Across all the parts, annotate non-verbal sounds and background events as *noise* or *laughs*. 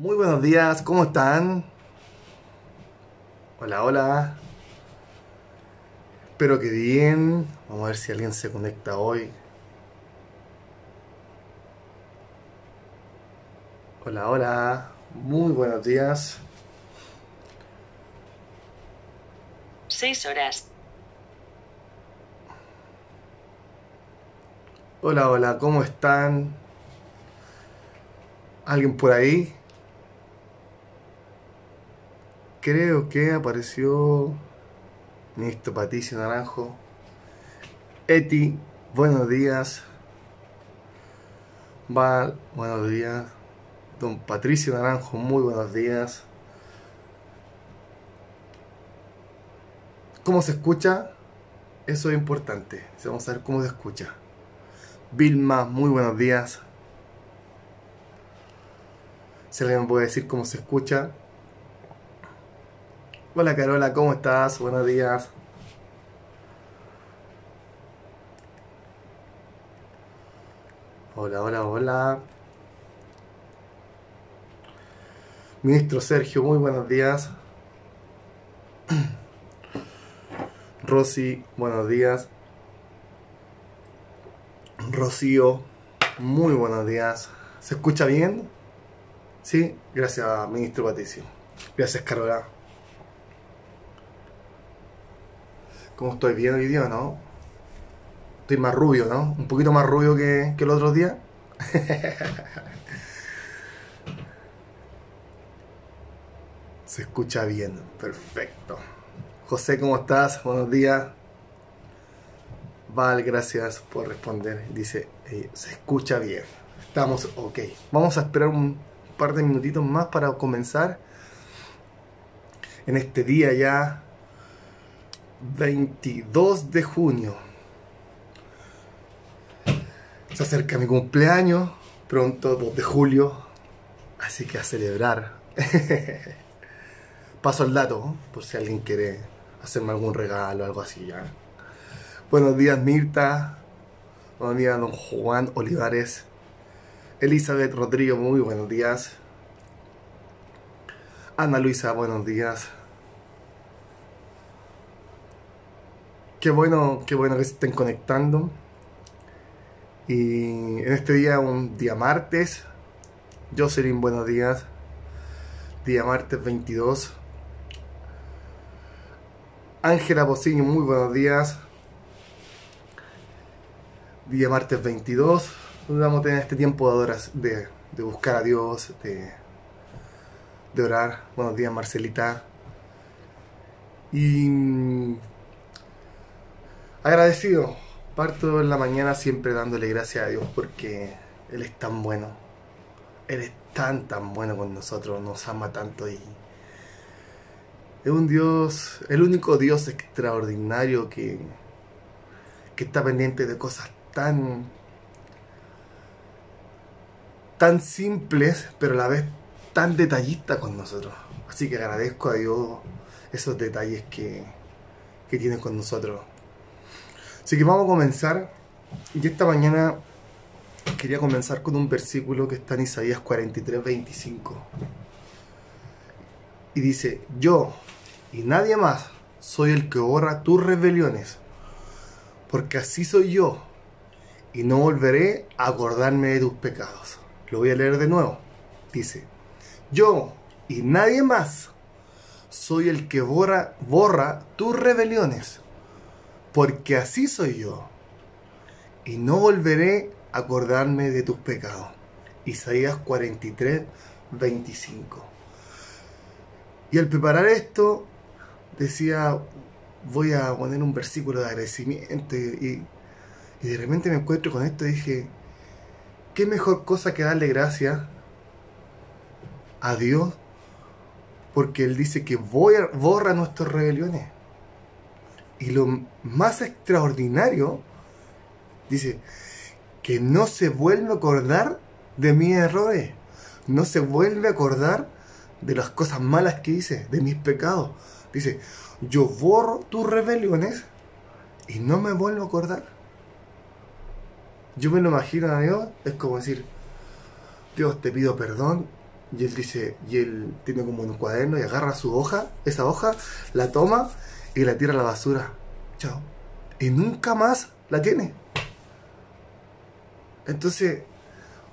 Muy buenos días, ¿cómo están? Hola, hola. Espero que bien. Vamos a ver si alguien se conecta hoy. Hola, hola. Muy buenos días. 6 horas. Hola, hola, ¿cómo están? ¿Alguien por ahí? Creo que apareció Ministro Patricio Naranjo. Eti, buenos días. Val, buenos días. Don Patricio Naranjo, muy buenos días. ¿Cómo se escucha? Eso es importante. Vamos a ver cómo se escucha. Vilma, muy buenos días. Si alguien me puede decir cómo se escucha. Hola Carola, ¿cómo estás? Buenos días. Hola, hola, hola. Ministro Sergio, muy buenos días. *clears throat* Rosy, buenos días. Rocío, muy buenos días. ¿Se escucha bien? Sí, gracias, ministro Patricio. Gracias, Carola. ¿Cómo estoy? ¿Bien hoy día no? Estoy más rubio, ¿no? Un poquito más rubio que, el otro día. *laughs* Se escucha bien, perfecto. José, ¿cómo estás? Buenos días. Val, gracias por responder. Dice, eh, se escucha bien. Estamos ok. Vamos a esperar un par de minutitos más para comenzar. En este día ya 22 de junio. Se acerca mi cumpleaños, pronto 2 de julio. Así que a celebrar. *laughs* Paso el dato, por si alguien quiere hacerme algún regalo algo así ya. Buenos días Mirta. Buenos días don Juan Olivares. Elizabeth Rodrigo, muy buenos días. Ana Luisa, buenos días. Qué bueno, qué bueno que se estén conectando. Y en este día, un día martes. Jocelyn, buenos días. Día martes 22. Ángela Bocini, muy buenos días. Día martes 22. Vamos a tener este tiempo de, de buscar a Dios, de, de orar. Buenos días, Marcelita. Y agradecido. Parto en la mañana siempre dándole gracias a Dios porque Él es tan bueno. Él es tan, tan bueno con nosotros, nos ama tanto y es un Dios, el único Dios extraordinario que, que está pendiente de cosas tan, tan simples, pero a la vez tan detallistas con nosotros. Así que agradezco a Dios esos detalles que, que tiene con nosotros. Así que vamos a comenzar. Y esta mañana quería comenzar con un versículo que está en Isaías 43, 25. Y dice, yo y nadie más soy el que borra tus rebeliones, porque así soy yo, y no volveré a acordarme de tus pecados. Lo voy a leer de nuevo. Dice, yo y nadie más soy el que borra, borra tus rebeliones, porque así soy yo, y no volveré a acordarme de tus pecados. Isaías 43, 25. Y al preparar esto, decía, voy a poner un versículo de agradecimiento, y, de repente me encuentro con esto y dije, ¿qué mejor cosa que darle gracias a Dios? Porque Él dice que borra nuestras rebeliones. Y lo más extraordinario, dice, que no se vuelve a acordar de mis errores. No se vuelve a acordar de las cosas malas que hice, de mis pecados. Dice, yo borro tus rebeliones y no me vuelvo a acordar. Yo me lo imagino a Dios, es como decir, Dios te pido perdón Y él dice, y él tiene como un cuaderno y agarra su hoja, esa hoja, la toma y la tira a la basura. Chao. Y nunca más la tiene. Entonces,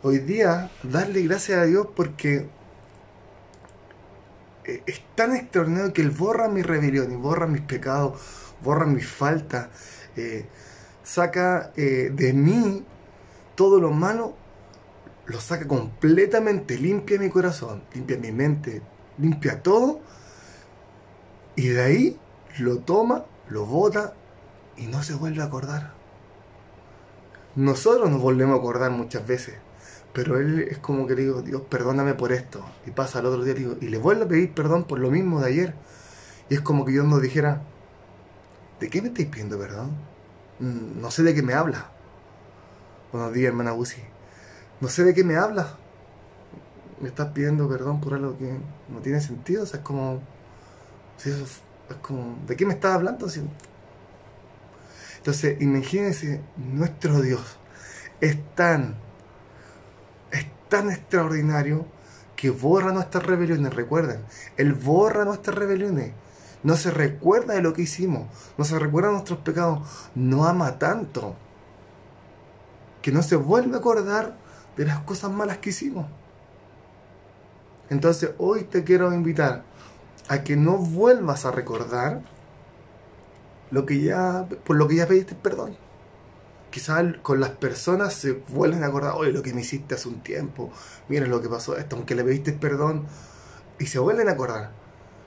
hoy día, darle gracias a Dios porque eh, es tan extraordinario que Él borra mi rebelión y borra mis pecados, borra mis faltas, eh, saca eh, de mí todo lo malo lo saca completamente, limpia mi corazón, limpia mi mente, limpia todo. Y de ahí lo toma, lo bota y no se vuelve a acordar. Nosotros nos volvemos a acordar muchas veces, pero él es como que digo, Dios, perdóname por esto. Y pasa al otro día digo, y le vuelvo a pedir perdón por lo mismo de ayer. Y es como que Dios nos dijera, ¿de qué me estáis pidiendo perdón? Mm, no sé de qué me habla. Buenos días, hermana Busi no sé de qué me hablas. Me estás pidiendo perdón por algo que no tiene sentido. O sea, es como. Es como. ¿De qué me estás hablando? Entonces, imagínense, nuestro Dios es tan. Es tan extraordinario que borra nuestras rebeliones. Recuerden, Él borra nuestras rebeliones. No se recuerda de lo que hicimos. No se recuerda de nuestros pecados. No ama tanto. Que no se vuelve a acordar de las cosas malas que hicimos. Entonces hoy te quiero invitar a que no vuelvas a recordar lo que ya, por lo que ya pediste perdón. Quizás con las personas se vuelven a acordar, oye, lo que me hiciste hace un tiempo, mira lo que pasó esto, aunque le pediste perdón, y se vuelven a acordar.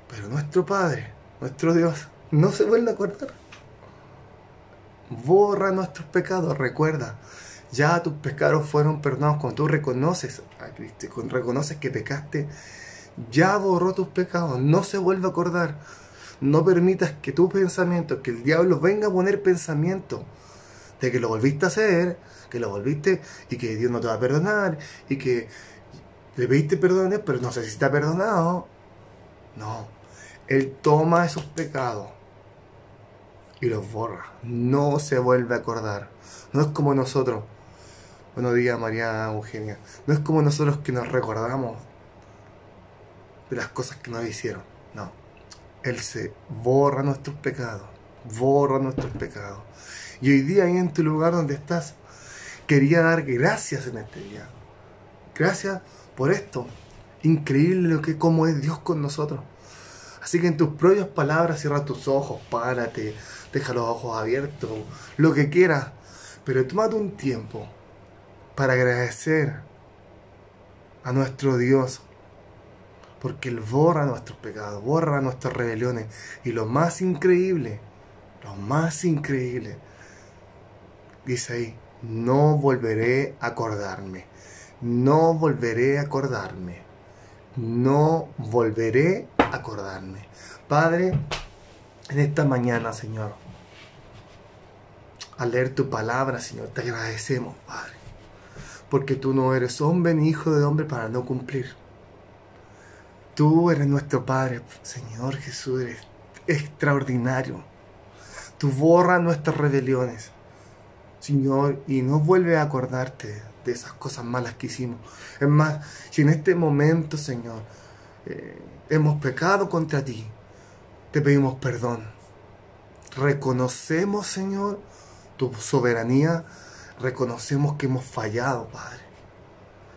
Pero nuestro Padre, nuestro Dios, no se vuelve a acordar. Borra nuestros pecados, recuerda, ya tus pecados fueron perdonados. Cuando tú reconoces a Cristo, cuando reconoces que pecaste, ya borró tus pecados. No se vuelve a acordar. No permitas que tu pensamiento, que el diablo venga a poner pensamiento de que lo volviste a hacer, que lo volviste y que Dios no te va a perdonar y que le pediste perdones, pero no sé si está perdonado. No. Él toma esos pecados y los borra. No se vuelve a acordar. No es como nosotros Buenos días, María Eugenia. No es como nosotros que nos recordamos de las cosas que nos hicieron. No. Él se borra nuestros pecados. Borra nuestros pecados. Y hoy día, ahí en tu lugar donde estás, quería dar gracias en este día. Gracias por esto. Increíble lo que como es Dios con nosotros. Así que en tus propias palabras cierra tus ojos, párate, deja los ojos abiertos, lo que quieras. Pero tómate un tiempo para agradecer a nuestro Dios, porque Él borra nuestros pecados, borra nuestras rebeliones. Y lo más increíble, lo más increíble, dice ahí, no volveré a acordarme, no volveré a acordarme, no volveré a acordarme. Padre, en esta mañana, Señor, al leer tu palabra, Señor, te agradecemos, Padre porque tú no eres hombre ni hijo de hombre para no cumplir. Tú eres nuestro Padre, Señor Jesús, eres extraordinario. Tú borras nuestras rebeliones, Señor, y no vuelves a acordarte de esas cosas malas que hicimos. Es más, si en este momento, Señor, eh, hemos pecado contra ti, te pedimos perdón. Reconocemos, Señor, tu soberanía reconocemos que hemos fallado, Padre.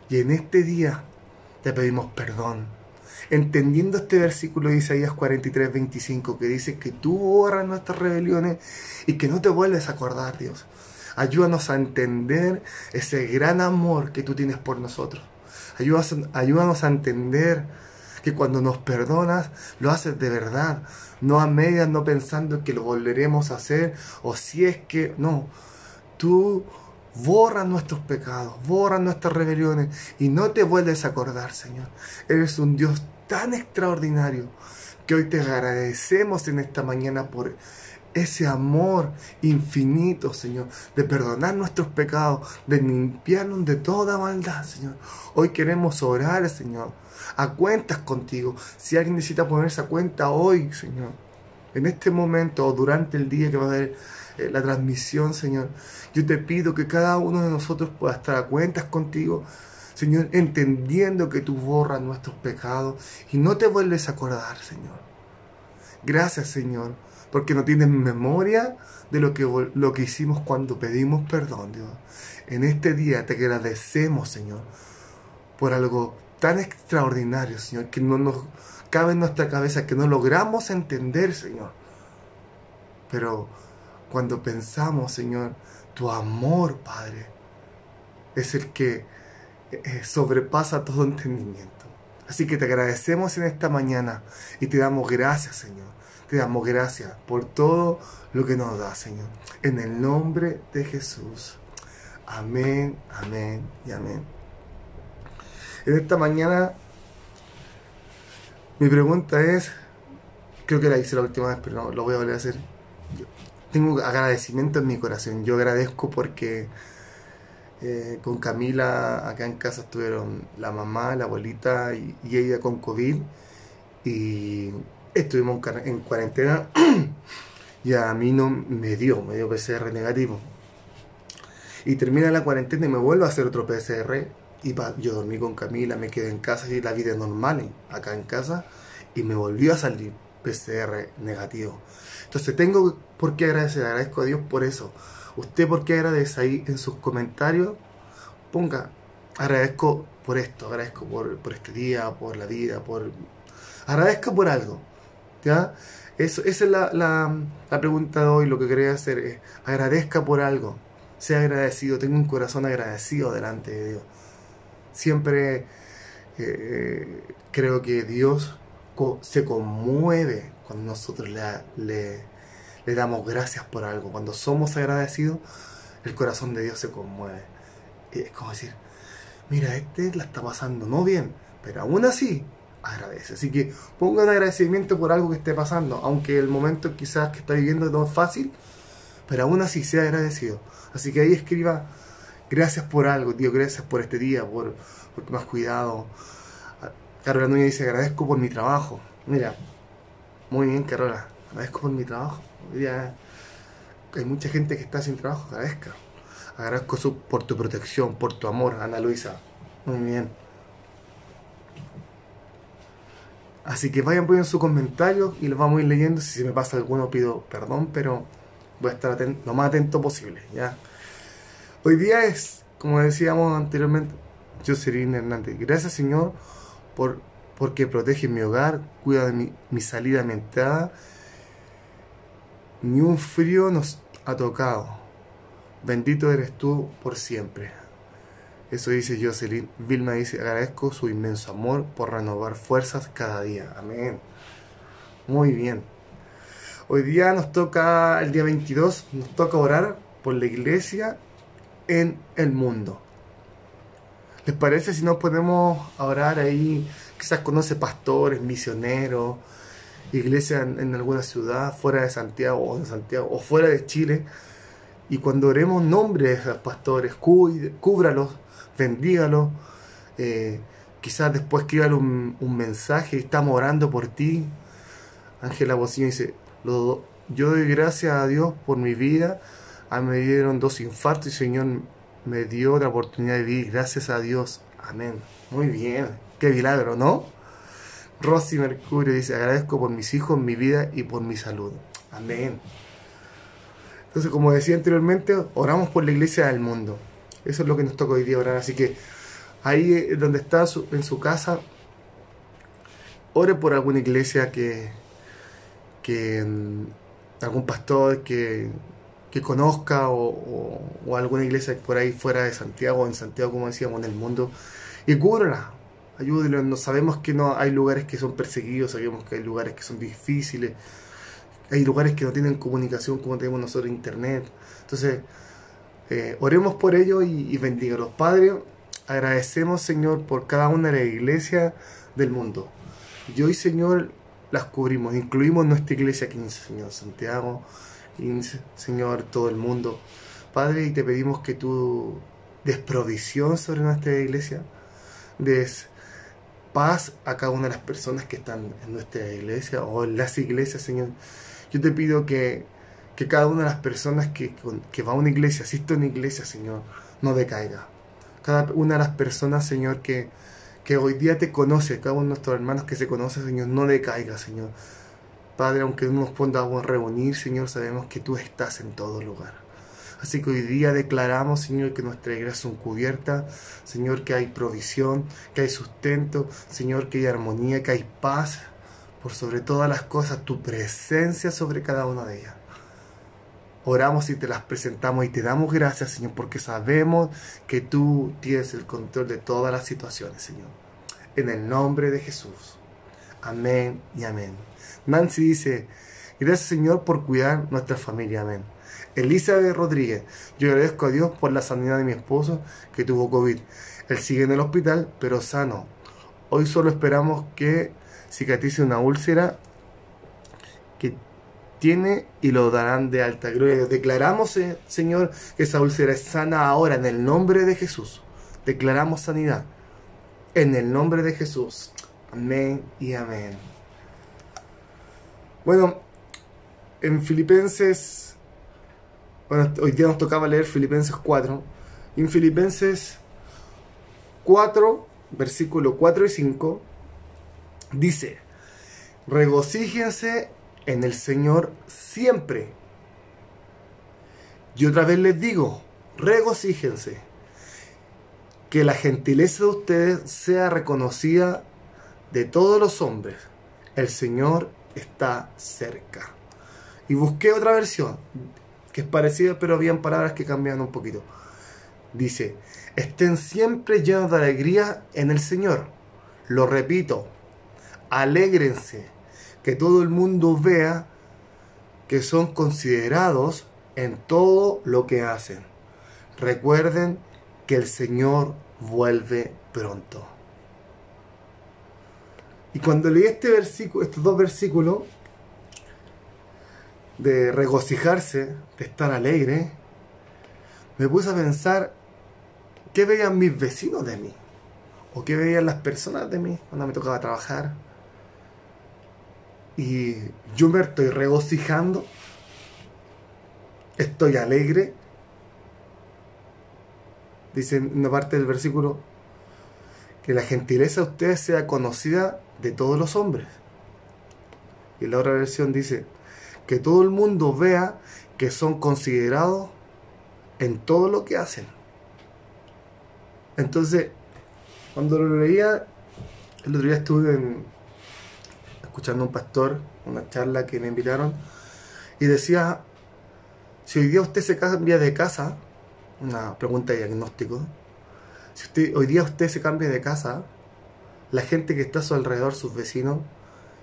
Y en este día te pedimos perdón. Entendiendo este versículo de Isaías 43, 25, que dice que tú borras nuestras rebeliones y que no te vuelves a acordar, Dios. Ayúdanos a entender ese gran amor que tú tienes por nosotros. Ayúdanos, a entender que cuando nos perdonas, lo haces de verdad. No a medias, no pensando que lo volveremos a hacer o si es que no. Tú borra nuestros pecados, borra nuestras rebeliones y no te vuelves a acordar, Señor. Eres un Dios tan extraordinario que hoy te agradecemos en esta mañana por ese amor infinito, Señor, de perdonar nuestros pecados, de limpiarnos de toda maldad, Señor. Hoy queremos orar, Señor, a cuentas contigo. Si alguien necesita ponerse a cuenta hoy, Señor, en este momento o durante el día que va a haber eh, la transmisión, Señor. Yo te pido que cada uno de nosotros pueda estar a cuentas contigo, Señor, entendiendo que tú borras nuestros pecados y no te vuelves a acordar, Señor. Gracias, Señor, porque no tienes memoria de lo que, lo que hicimos cuando pedimos perdón, Dios. En este día te agradecemos, Señor, por algo tan extraordinario, Señor, que no nos cabe en nuestra cabeza, que no logramos entender, Señor. Pero cuando pensamos, Señor, tu amor, Padre, es el que eh, sobrepasa todo entendimiento. Así que te agradecemos en esta mañana y te damos gracias, Señor. Te damos gracias por todo lo que nos da, Señor. En el nombre de Jesús. Amén, amén y amén. En esta mañana mi pregunta es, creo que la hice la última vez, pero no, lo voy a volver a hacer. tengo agradecimiento en mi corazón. Yo agradezco porque eh, con Camila acá en casa estuvieron la mamá, la abuelita y, ella con COVID. Y estuvimos en cuarentena *clears throat* y a mí no me dio, me dio PCR negativo. Y termina la cuarentena y me vuelvo a hacer otro PCR. Y yo dormí con Camila, me quedé en casa y la vida normal acá en casa. Y me volvió a salir PCR negativo. Entonces tengo por qué agradecer, agradezco a Dios por eso. Usted por qué agradece ahí en sus comentarios, ponga, agradezco por esto, agradezco por, este día, por la vida, por... Agradezca por algo, ¿ya? Eso, esa es la, la, pregunta de hoy, lo que quería hacer es, agradezca por algo, sea agradecido, tenga un corazón agradecido delante de Dios. Siempre eh, creo que Dios se conmueve cuando nosotros le, le, le damos gracias por algo. Cuando somos agradecidos, el corazón de Dios se conmueve. es como decir, mira, este la está pasando no bien, pero aún así agradece. Así que ponga un agradecimiento por algo que esté pasando, aunque el momento quizás que está viviendo no es fácil, pero aún así sea agradecido. Así que ahí escriba, gracias por algo, Dios, gracias por este día, por porque me cuidado. Carola Núñez dice, agradezco por mi trabajo. Mira, muy bien, Carola, agradezco por mi trabajo hay mucha gente que está sin trabajo, agradezca. Agradezco por tu protección, por tu amor, Ana Luisa. Muy bien. Así que vayan poniendo sus comentarios y los vamos a ir leyendo. Si se me pasa alguno pido perdón, pero voy a estar lo más atento posible. ¿ya? Hoy día es, como decíamos anteriormente, Jocelyn Hernández. Gracias Señor por porque protege mi hogar, cuida de mi, mi salida mental ni un frío nos ha tocado. Bendito eres tú por siempre. Eso dice Jocelyn. Vilma dice, agradezco su inmenso amor por renovar fuerzas cada día. Amén. Muy bien. Hoy día nos toca, el día 22, nos toca orar por la iglesia en el mundo. ¿Les parece si nos podemos orar ahí? Quizás conoce pastores, misioneros, iglesia en, alguna ciudad, fuera de Santiago o en Santiago o fuera de Chile. Y cuando oremos nombres a pastores, cúbralos, bendígalos. Eh, quizás después escriban un, un, mensaje, estamos orando por ti. Ángela Bocino dice, yo doy gracias a Dios por mi vida. A ah, me dieron dos infartos y Señor me dio la oportunidad de vivir. Gracias a Dios. Amén. Muy bien. Qué milagro, ¿no? Rosy Mercurio dice, agradezco por mis hijos, mi vida y por mi salud. Amén. Entonces, como decía anteriormente, oramos por la iglesia del mundo. Eso es lo que nos toca hoy día orar. Así que ahí donde está en su casa, ore por alguna iglesia que, que mm, algún pastor que, que conozca o, alguna iglesia por ahí fuera de Santiago, en Santiago, como decíamos, en el mundo, y cúbrala, ayúdenlo. No, sabemos que no hay lugares que son perseguidos, sabemos que hay lugares que son difíciles, hay lugares que no tienen comunicación como tenemos nosotros internet. Entonces, eh, oremos por ello y, y los Padres, agradecemos, Señor, por cada una de las iglesias del mundo. Y hoy, Señor, las cubrimos, incluimos nuestra iglesia 15, Señor, Santiago, 15, Señor, todo el mundo. Padre, y te pedimos que tú des provisión sobre nuestra iglesia, des paz a cada una de las personas que están en nuestra iglesia o en las iglesias, Señor. Yo te pido que, cada una de las personas que, que va a una iglesia, asiste a una iglesia, Señor, no decaiga. cada una de las personas, Señor, que, que hoy día te conoce, cada uno de nuestros hermanos que se conoce, Señor, no decaiga, Señor. Padre, aunque no nos podamos reunir, Señor, sabemos que tú estás en todo lugar. Así que hoy día declaramos, Señor, que nuestras iglesias son cubiertas, Señor, que hay provisión, que hay sustento, Señor, que hay armonía, que hay paz, por sobre todas las cosas, tu presencia sobre cada una de ellas. Oramos y te las presentamos y te damos gracias, Señor, porque sabemos que tú tienes el control de todas las situaciones, Señor. En el nombre de Jesús. Amén y amén. Nancy dice, gracias, Señor, por cuidar nuestra familia. Amén. Elizabeth Rodríguez, yo agradezco a Dios por la sanidad de mi esposo que tuvo COVID. Él sigue en el hospital, pero sano. Hoy solo esperamos que cicatrice una úlcera que tiene y lo darán de alta gloria. Declaramos, eh, Señor, que esa úlcera es sana ahora en el nombre de Jesús. Declaramos sanidad en el nombre de Jesús. Amén y amén. Bueno, en Filipenses, bueno, hoy día nos tocaba leer Filipenses 4. en Filipenses 4, versículo 4 y 5, dice, regocíjense en el Señor siempre. Y otra vez les digo, regocíjense. Que la gentileza de ustedes sea reconocida de todos los hombres. El Señor está cerca. Y busqué otra versión que es parecida, pero habían palabras que cambian un poquito. Dice, estén siempre llenos de alegría en el Señor. Lo repito, alégrense que todo el mundo vea que son considerados en todo lo que hacen. Recuerden que el Señor vuelve pronto. Y cuando leí este versículo, estos dos versículos de regocijarse, de estar alegre, me puse a pensar qué veían mis vecinos de mí o qué veían las personas de mí cuando me tocaba trabajar y yo me estoy regocijando, estoy alegre. Dice en una parte del versículo que la gentileza de ustedes sea conocida de todos los hombres. Y la otra versión dice que todo el mundo vea que son considerados en todo lo que hacen. Entonces, cuando lo leía, el otro día estuve en, escuchando a un pastor, una charla que me invitaron, y decía, si hoy día usted se cambia de casa, una pregunta de diagnóstico, si usted, hoy día usted se cambia de casa, la gente que está a su alrededor, sus vecinos,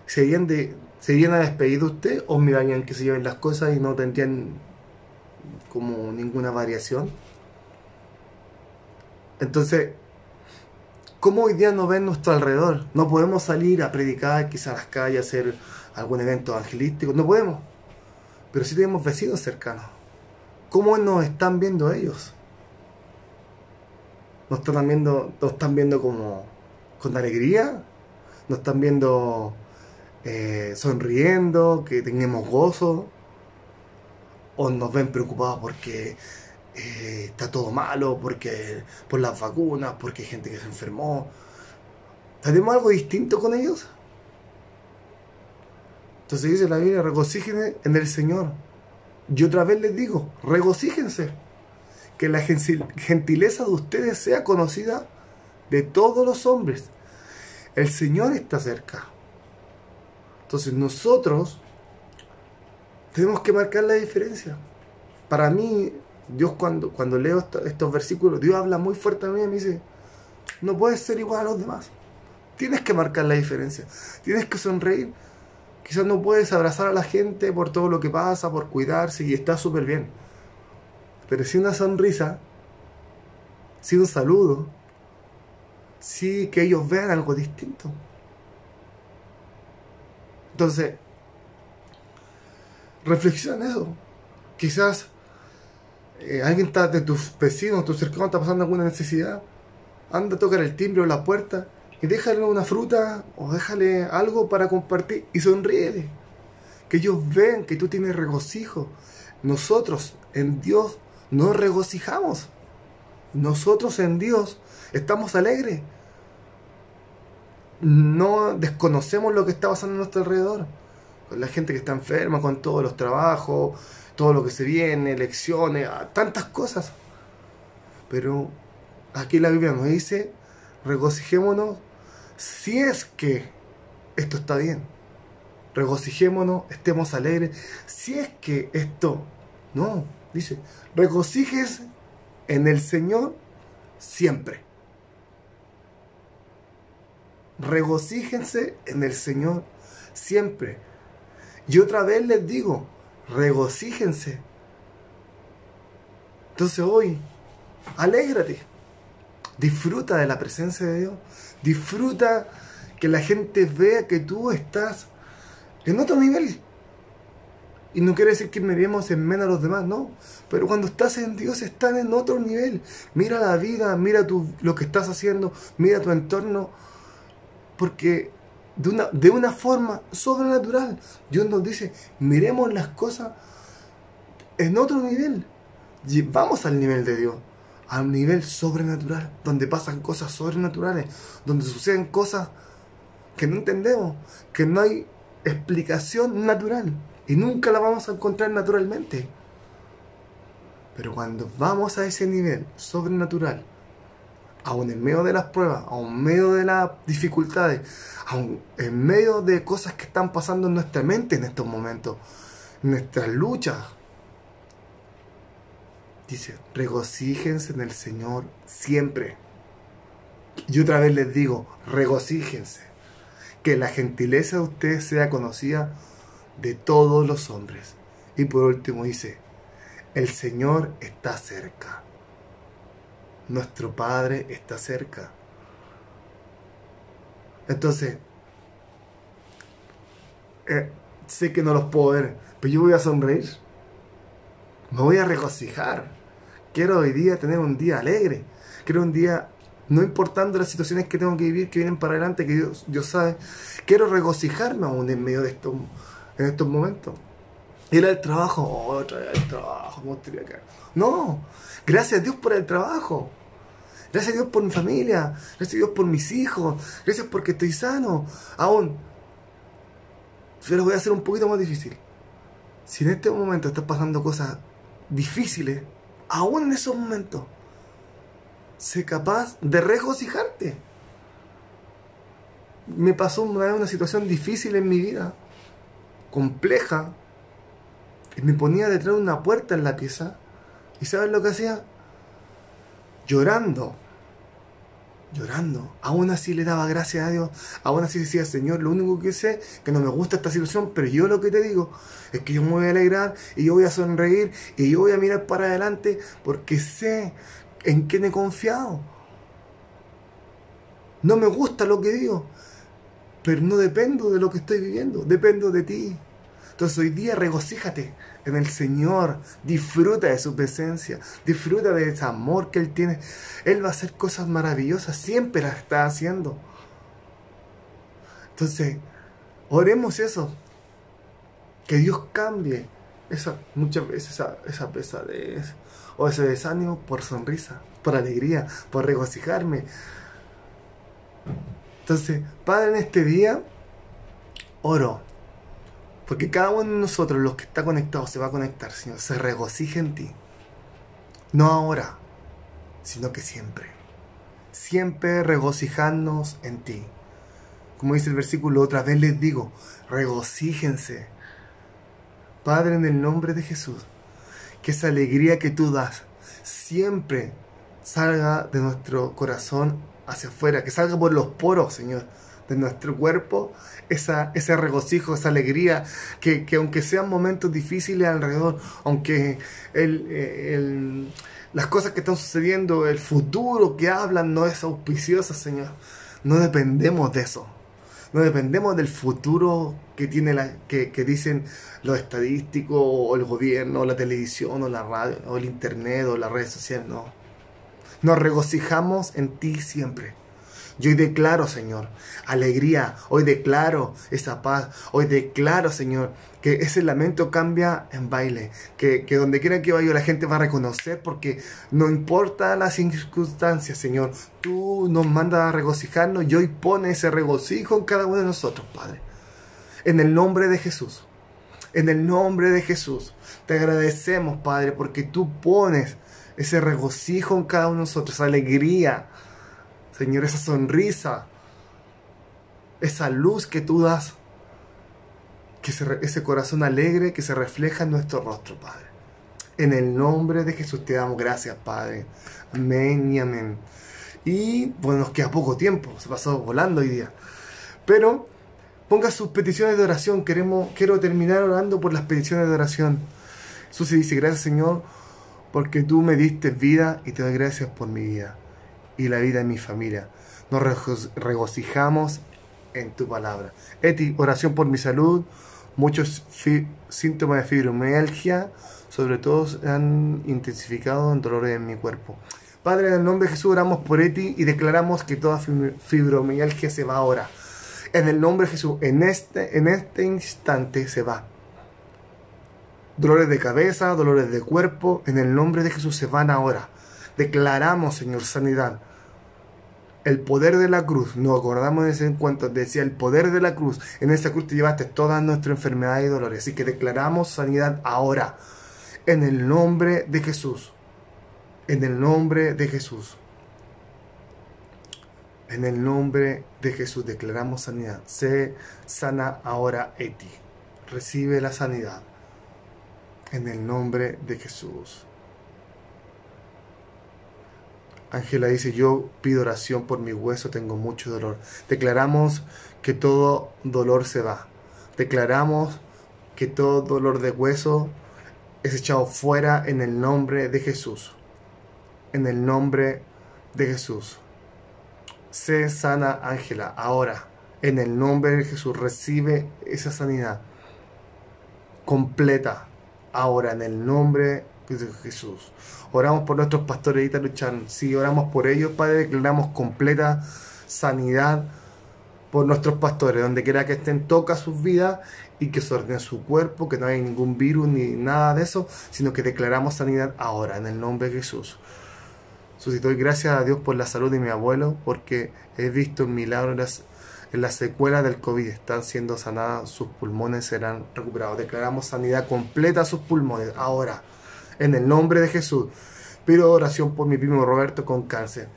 ¿se irían, de, ¿se a despedir de usted o mirarían que se lleven las cosas y no tendrían como ninguna variación? Entonces, ¿Cómo hoy día nos ven nuestro alrededor? No podemos salir a predicar, quizás a las calles, hacer algún evento evangelístico. No podemos. Pero sí tenemos vecinos cercanos. ¿Cómo nos están viendo ellos? ¿Nos están viendo, nos están viendo como con alegría? ¿Nos están viendo eh, sonriendo, que tengamos gozo? ¿O nos ven preocupados porque eh, está todo malo porque por las vacunas, porque hay gente que se enfermó. ¿Tenemos algo distinto con ellos? Entonces dice la Biblia, regocíjense en el Señor. Y otra vez les digo, regocíjense. Que la gentileza de ustedes sea conocida de todos los hombres. El Señor está cerca. Entonces nosotros tenemos que marcar la diferencia. Para mí Dios cuando, cuando leo estos versículos, Dios habla muy fuerte a mí y me dice, no puedes ser igual a los demás. Tienes que marcar la diferencia. Tienes que sonreír. Quizás no puedes abrazar a la gente por todo lo que pasa, por cuidarse y está súper bien. Pero si una sonrisa, si un saludo, si que ellos vean algo distinto. Entonces, reflexiona eso. Quizás eh, alguien está de tus vecinos, tus cercanos, está pasando alguna necesidad, anda a tocar el timbre o la puerta y déjale una fruta o déjale algo para compartir y sonríele. Que ellos vean que tú tienes regocijo. Nosotros en Dios nos regocijamos. nosotros en Dios estamos alegres. No desconocemos lo que está pasando a nuestro alrededor. Con la gente que está enferma, con todos los trabajos, todo lo que se viene, elecciones, ah, tantas cosas. Pero aquí la Biblia nos dice, regocijémonos si es que esto está bien. Regocijémonos, estemos alegres. Si es que esto, no, dice, regocijes en el Señor siempre. Regocíjense en el Señor siempre. Y otra vez les digo, regocíjense. Entonces hoy, alégrate. Disfruta de la presencia de Dios. Disfruta que la gente vea que tú estás en otro nivel. Y no quiere decir que miremos en menos a los demás, no. Pero cuando estás en Dios, estás en otro nivel. Mira la vida, mira tu, lo que estás haciendo, mira tu entorno. Porque de una, de una forma sobrenatural, Dios nos dice, miremos las cosas en otro nivel. Vamos al nivel de Dios, al nivel sobrenatural, donde pasan cosas sobrenaturales, donde suceden cosas que no entendemos, que no hay explicación natural y nunca la vamos a encontrar naturalmente. Pero cuando vamos a ese nivel sobrenatural, aún en medio de las pruebas, aún en medio de las dificultades, aún en medio de cosas que están pasando en nuestra mente en estos momentos, en nuestras luchas, dice, regocíjense en el Señor siempre. Y otra vez les digo, regocíjense que la gentileza de ustedes sea conocida de todos los hombres. Y por último dice, el Señor está cerca. Nuestro Padre está cerca. Entonces, eh, sé que no los puedo ver, pero yo voy a sonreír. Me voy a regocijar. Quiero hoy día tener un día alegre. Quiero un día no importando las situaciones que tengo que vivir, que vienen para adelante, que Dios, Dios sabe, quiero regocijarme aún en medio de estos, en estos momentos. Ir al trabajo, oh, otra vez el trabajo, No, gracias a Dios por el trabajo. Gracias a Dios por mi familia. Gracias a Dios por mis hijos. Gracias porque estoy sano. Aún, se los voy a hacer un poquito más difícil. Si en este momento estás pasando cosas difíciles, aún en esos momentos, sé capaz de regocijarte. Me pasó una, una situación difícil en mi vida, compleja, y me ponía detrás de una puerta en la pieza, y ¿sabes lo que hacía? Llorando, llorando. Aún así le daba gracias a Dios. Aún así decía, Señor, lo único que sé, que no me gusta esta situación, pero yo lo que te digo es que yo me voy a alegrar y yo voy a sonreír y yo voy a mirar para adelante porque sé en quién he confiado. No me gusta lo que digo, pero no dependo de lo que estoy viviendo, dependo de ti. Entonces hoy día regocíjate en el Señor, disfruta de su presencia, disfruta de ese amor que Él tiene. Él va a hacer cosas maravillosas, siempre las está haciendo. Entonces, oremos eso, que Dios cambie muchas veces esa pesadez, o ese desánimo por sonrisa, por alegría, por regocijarme. Entonces, Padre, en este día, oro. Porque cada uno de nosotros, los que está conectado, se va a conectar, Señor. Se regocija en ti. No ahora, sino que siempre. Siempre regocijarnos en ti. Como dice el versículo, otra vez les digo, regocíjense. Padre, en el nombre de Jesús, que esa alegría que tú das siempre salga de nuestro corazón hacia afuera, que salga por los poros, Señor, de nuestro cuerpo, esa, ese regocijo, esa alegría, que, aunque sean momentos difíciles alrededor, aunque las cosas que están sucediendo, el futuro que hablan no es auspicioso, Señor, no dependemos de eso no dependemos del futuro que tiene la, que, dicen los estadísticos o el gobierno o la televisión o la radio o el internet o las redes sociales, no. Nos regocijamos en ti siempre. Yo hoy declaro, Señor, alegría. Hoy declaro esa paz. Hoy declaro, Señor, que ese lamento cambia en baile. Que, que donde quiera que vaya la gente va a reconocer porque no importa las circunstancias, Señor. Tú nos mandas a regocijarnos y hoy pone ese regocijo en cada uno de nosotros, Padre. En el nombre de Jesús. En el nombre de Jesús. Te agradecemos, Padre, porque tú pones ese regocijo en cada uno de nosotros, esa alegría, Señor, esa sonrisa, esa luz que tú das, que ese corazón alegre que se refleja en nuestro rostro, Padre. En el nombre de Jesús te damos gracias, Padre. Amén y amén. Y bueno, nos queda poco tiempo, se pasó volando hoy día. Pero ponga sus peticiones de oración. Queremos, quiero terminar orando por las peticiones de oración. Susi dice, gracias Señor, porque tú me diste vida y te doy gracias por mi vida y la vida de mi familia. Nos regocijamos en tu palabra. Eti, oración por mi salud, muchos síntomas de fibromialgia, sobre todo han intensificado en dolores en mi cuerpo. Padre, en el nombre de Jesús oramos por Eti y declaramos que toda fibromialgia se va ahora. En el nombre de Jesús, en este, en este instante se va dolores de cabeza, dolores de cuerpo, en el nombre de Jesús se van ahora. Declaramos, Señor, sanidad. El poder de la cruz, nos acordamos de ese encuentro, decía el poder de la cruz, en esa cruz te llevaste todas nuestras enfermedades y dolores. Así que declaramos sanidad ahora, en el nombre de Jesús. En el nombre de Jesús. En el nombre de Jesús declaramos sanidad. Se sana ahora Eti. Recibe la sanidad en el nombre de Jesús. Ángela dice, yo pido oración por mi hueso, tengo mucho dolor. Declaramos que todo dolor se va. Declaramos que todo dolor de hueso es echado fuera en el nombre de Jesús. En el nombre de Jesús. Sé sana, Ángela, ahora. En el nombre de Jesús recibe esa sanidad completa ahora en el nombre de Jesús. Oramos por nuestros pastores y luchan. Sí, oramos por ellos, Padre, declaramos completa sanidad por nuestros pastores, donde quiera que estén, toca sus vidas y que se su cuerpo, que no hay ningún virus ni nada de eso, sino que declaramos sanidad ahora, en el nombre de Jesús. Suscito gracias a Dios por la salud de mi abuelo, porque he visto un milagro en la secuela del COVID están siendo sanadas, sus pulmones serán recuperados. Declaramos sanidad completa a sus pulmones ahora, en el nombre de Jesús. Pido oración por mi primo Roberto con cáncer.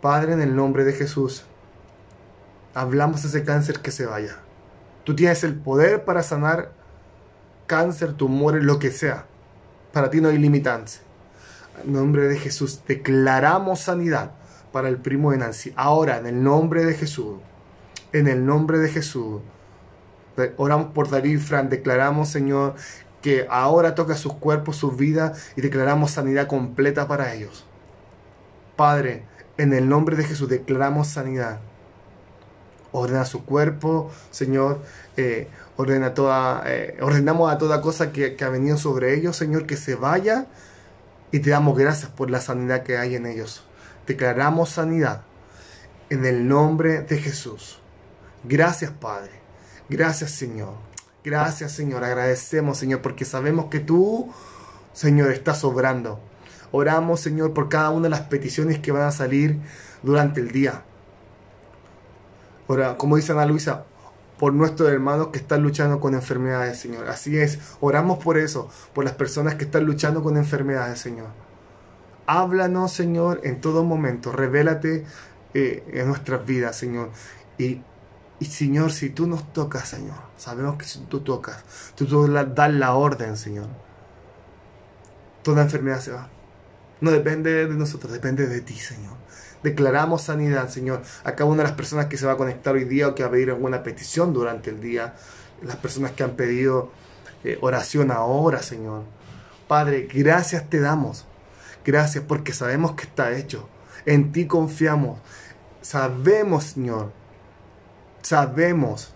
Padre, en el nombre de Jesús, hablamos de ese cáncer que se vaya. Tú tienes el poder para sanar cáncer, tumores, lo que sea. Para ti no hay limitantes. En nombre de Jesús, declaramos sanidad para el primo de Nancy. Ahora, en el nombre de Jesús en el nombre de Jesús. Oramos por Darío y Fran, declaramos, Señor, que ahora toca sus cuerpos, sus vidas y declaramos sanidad completa para ellos. Padre, en el nombre de Jesús declaramos sanidad. Ordena su cuerpo, Señor. Eh, ordena toda, eh, ordenamos a toda cosa que, que ha venido sobre ellos, Señor, que se vaya. Y te damos gracias por la sanidad que hay en ellos. Declaramos sanidad en el nombre de Jesús. Gracias, Padre. Gracias, Señor. Gracias, Señor. Agradecemos, Señor, porque sabemos que tú, Señor, estás obrando. Oramos, Señor, por cada una de las peticiones que van a salir durante el día. Ora, como dice Ana Luisa, por nuestros hermanos que están luchando con enfermedades, Señor. Así es, oramos por eso, por las personas que están luchando con enfermedades, Señor. Háblanos, Señor, en todo momento. Revélate eh, en nuestras vidas, Señor. Y y Señor, si tú nos tocas, Señor, sabemos que si tú tocas, tú, tú das la orden, Señor. Toda enfermedad se va. No depende de nosotros, depende de ti, Señor. Declaramos sanidad, Señor, a cada una de las personas que se va a conectar hoy día o que va a pedir alguna petición durante el día. Las personas que han pedido eh, oración ahora, Señor. Padre, gracias te damos. Gracias porque sabemos que está hecho. En ti confiamos. Sabemos, Señor, sabemos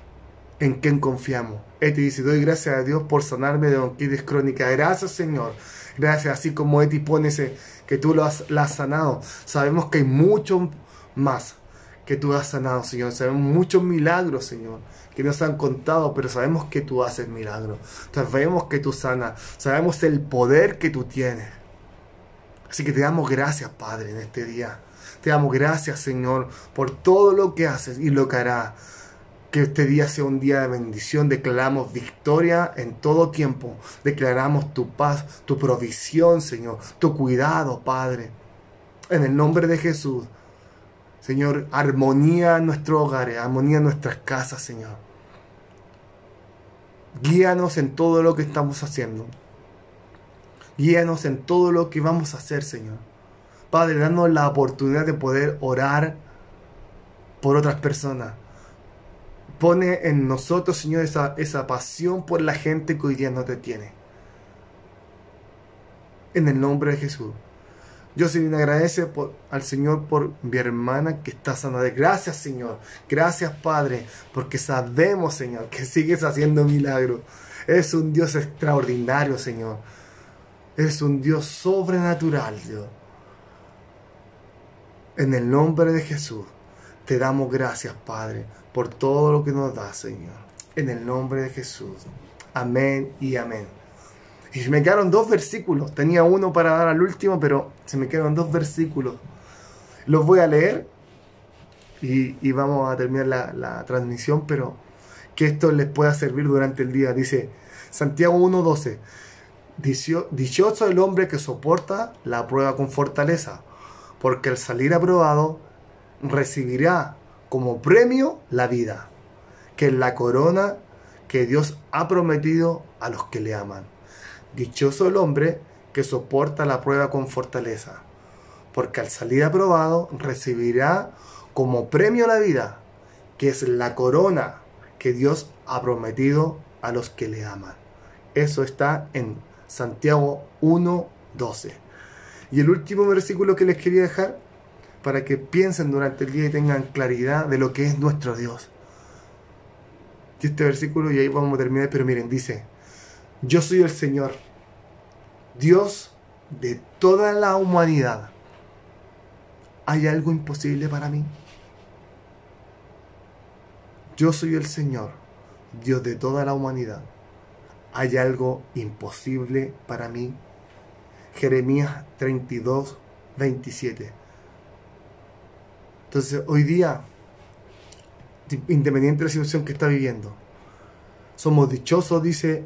en quién confiamos. Eti dice, doy gracias a Dios por sanarme de bronquitis crónica. Gracias Señor. Gracias, así como Eti pone ese, que tú lo has, la sanado. Sabemos que hay mucho más que tú has sanado, Señor. Sabemos muchos milagros, Señor, que nos han contado, pero sabemos que tú haces milagros. Sabemos que tú sanas. Sabemos el poder que tú tienes. Así que te damos gracias, Padre, en este día. Te damos gracias, Señor, por todo lo que haces y lo que harás. Que este día sea un día de bendición. Declaramos victoria en todo tiempo. Declaramos tu paz, tu provisión, Señor, tu cuidado, Padre. En el nombre de Jesús. Señor, armonía en nuestros hogares, armonía en nuestras casas, Señor. Guíanos en todo lo que estamos haciendo. Guíanos en todo lo que vamos a hacer, Señor. Padre, danos la oportunidad de poder orar por otras personas. Pone en nosotros, Señor, esa, esa pasión por la gente que hoy día no te tiene. En el nombre de Jesús. Yo, Señor, agradece al Señor por mi hermana que está sana. Gracias, Señor. Gracias, Padre, porque sabemos, Señor, que sigues haciendo milagros. Es un Dios extraordinario, Señor. Es un Dios sobrenatural, Dios. En el nombre de Jesús, te damos gracias, Padre, por todo lo que nos da, Señor. En el nombre de Jesús. Amén y amén. Y me quedaron dos versículos. Tenía uno para dar al último, pero se me quedaron dos versículos. Los voy a leer y, vamos a terminar la, la, transmisión, pero que esto les pueda servir durante el día. Dice Santiago 1.12. Dichoso el hombre que soporta la prueba con fortaleza, porque al salir aprobado recibirá como premio la vida, que es la corona que Dios ha prometido a los que le aman. Dichoso el hombre que soporta la prueba con fortaleza, porque al salir aprobado recibirá como premio la vida, que es la corona que Dios ha prometido a los que le aman. Eso está en Santiago 1.12. Y el último versículo que les quería dejar para que piensen durante el día y tengan claridad de lo que es nuestro Dios. Y este versículo, y ahí vamos a terminar, pero miren, dice, yo soy el Señor, Dios de toda la humanidad. ¿Hay algo imposible para mí? Yo soy el Señor, Dios de toda la humanidad. ¿Hay algo imposible para mí? Jeremías 32, 27. Entonces, hoy día, independiente de la situación que está viviendo, somos dichosos, dice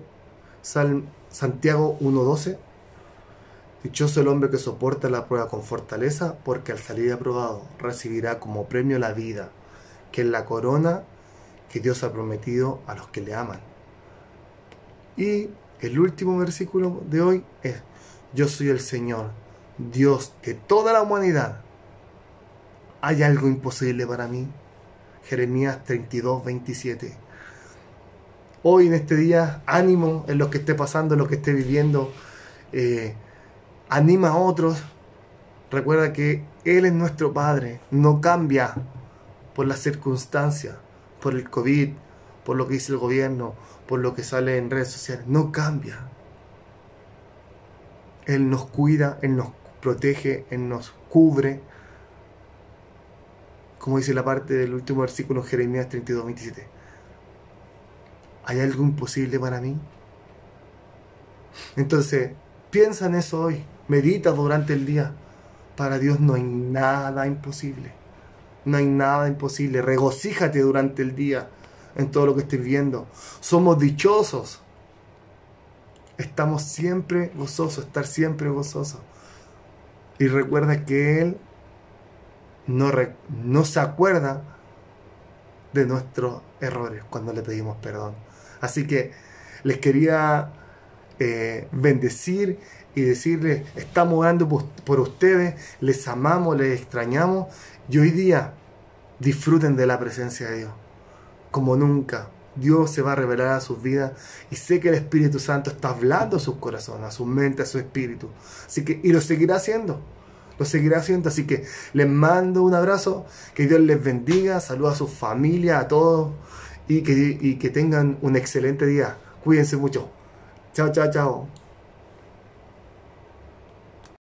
Santiago 1.12. Dichoso el hombre que soporta la prueba con fortaleza, porque al salir aprobado recibirá como premio la vida, que es la corona que Dios ha prometido a los que le aman. Y el último versículo de hoy es, yo soy el Señor, Dios de toda la humanidad. ¿Hay algo imposible para mí? Jeremías 32, 27. Hoy en este día, ánimo en lo que esté pasando, en lo que esté viviendo. Eh, anima a otros. Recuerda que Él es nuestro Padre, no cambia por las circunstancias, por el COVID, por lo que dice el gobierno, por lo que sale en redes sociales, no cambia. Él nos cuida, Él nos protege, Él nos cubre. Como dice la parte del último versículo, Jeremías 32, 27. ¿Hay algo imposible para mí? Entonces, piensa en eso hoy. Medita durante el día. Para Dios no hay nada imposible. No hay nada imposible. Regocíjate durante el día en todo lo que estés viendo. Somos dichosos. Estamos siempre gozosos, estar siempre gozosos. Y recuerda que Él no, no se acuerda de nuestros errores cuando le pedimos perdón. Así que les quería eh, bendecir y decirles, estamos orando por, ustedes, les amamos, les extrañamos y hoy día disfruten de la presencia de Dios, como nunca. Dios se va a revelar a sus vidas y sé que el Espíritu Santo está hablando a sus corazones, a su mente, a su espíritu. Así que, y lo seguirá haciendo, lo seguirá haciendo. Así que les mando un abrazo, que Dios les bendiga, saluda a su familia, a todos y que, y que tengan un excelente día. Cuídense mucho. Chao, chao, chao.